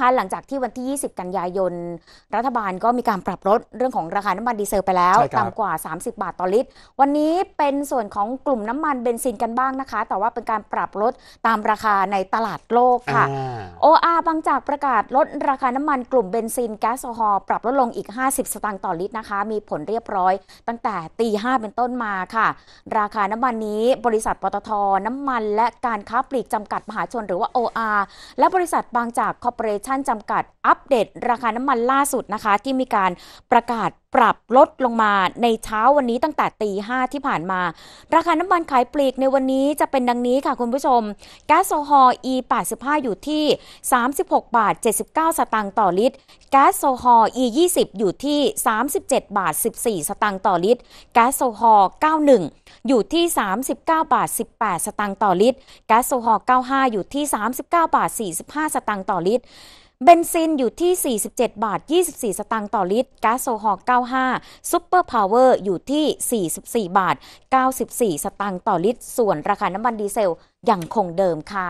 นะคะ หลังจากที่วันที่ 20 กันยายน รัฐบาลก็มีการปรับลดเรื่องของราคาน้ำมันดีเซลไปแล้วใช่ครับต่ำกว่า 30 บาทต่อลิตร วันนี้เป็นส่วนของกลุ่มน้ำมันเบนซินกันบ้างนะคะ แต่ว่าเป็นการปรับลดตามราคาในตลาดโลกค่ะอ่า OR บางจากประกาศลดราคาน้ำมันกลุ่มเบนซินแก๊สโซฮอล์ปรับลดลงอีก 50 สตางค์ต่อลิตรนะคะ มีผลเรียบร้อย ตั้งแต่ตีห้าเป็นต้นมาค่ะ ราคาน้ำมันนี้บริษัทปตทน้ำมัน และการค้าปลีกจำกัดมหาชนหรือว่า OR และบริษัทบางจากคอร์ปอเรชั่นจำกัดอัปเดตราคาน้ำมันล่าสุดนะคะ ที่มีการประกาศ ปรับลดลงมาในเช้าวันนี้ตั้งแต่ตีห้าที่ผ่านมา ราคาน้ำมันขายปลีกในวันนี้จะเป็นดังนี้ค่ะคุณผู้ชมแก๊สโซฮอล์ E85 อยู่ที่ 36 บาท 79 สตางค์ต่อลิตรแก๊สโซฮอล์ E20 อยู่ที่ 37 บาท 14 สตางค์ต่อลิตรแก๊สโซฮอล์ 91 อยู่ที่ 39 บาท 18 สตางค์ต่อลิตรแก๊สโซฮอล์ 95 อยู่ที่ 39 บาท 45 สตางค์ต่อลิตร เบนซินอยู่ที่ 47 บาท 24 สตางค์ต่อลิตรแก๊สโซฮอล์95 ซุปเปอร์พาวเวอร์อยู่ที่ 44 บาท 94 สตางค์ต่อลิตร ส่วนราคาน้ำมันดีเซลยังคงเดิมค่ะ